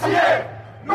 correcție! Nu!